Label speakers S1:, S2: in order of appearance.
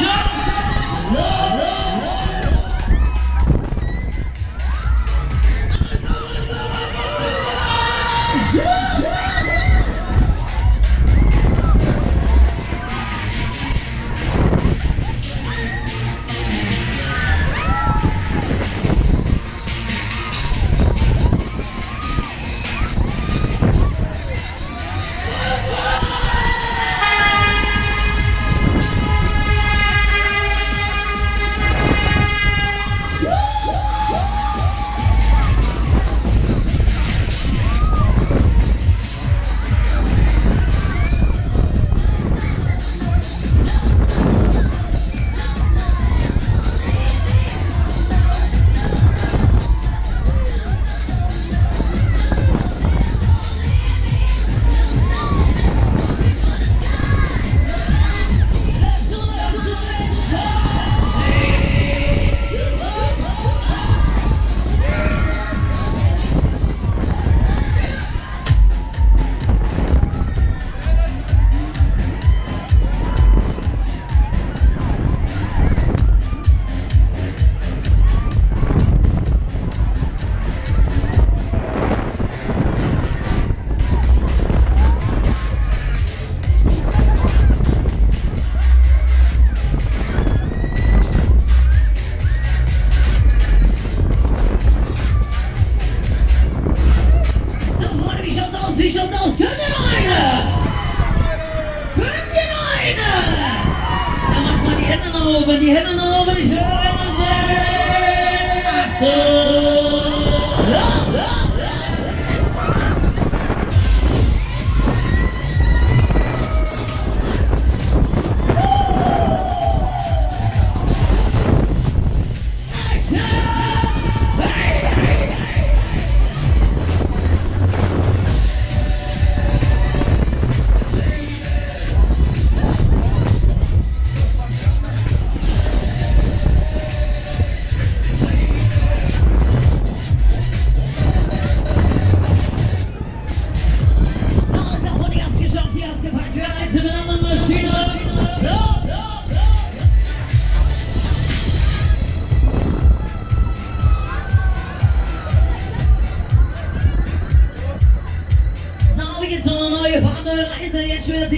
S1: Shut Bandeiranova de Jovem Marcão! Wir geht's